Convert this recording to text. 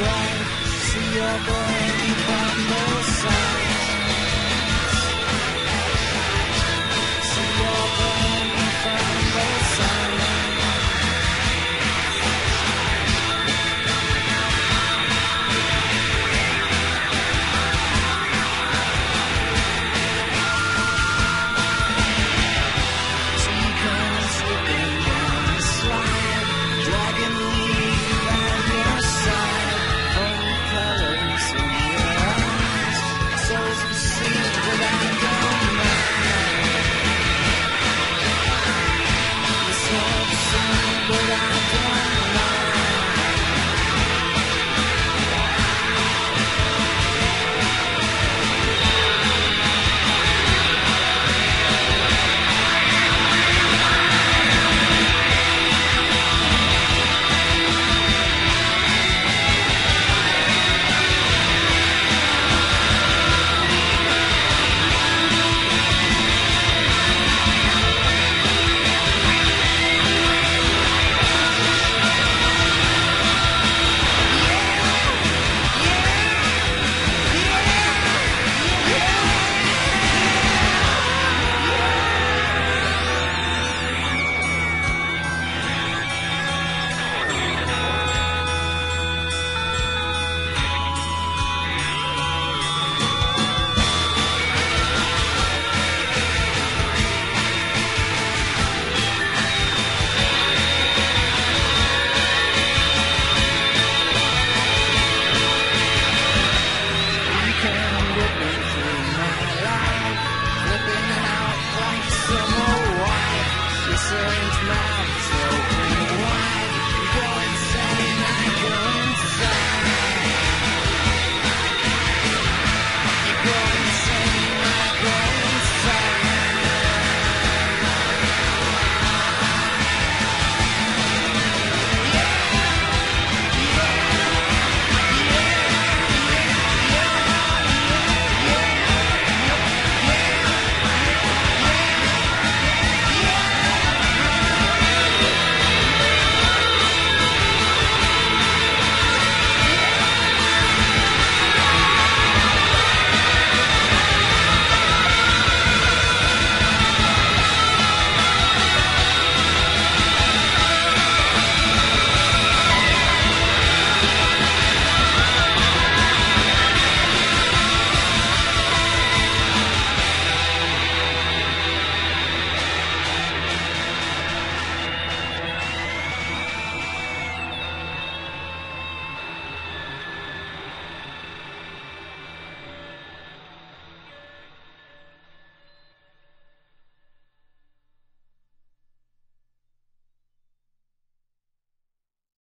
See your boy.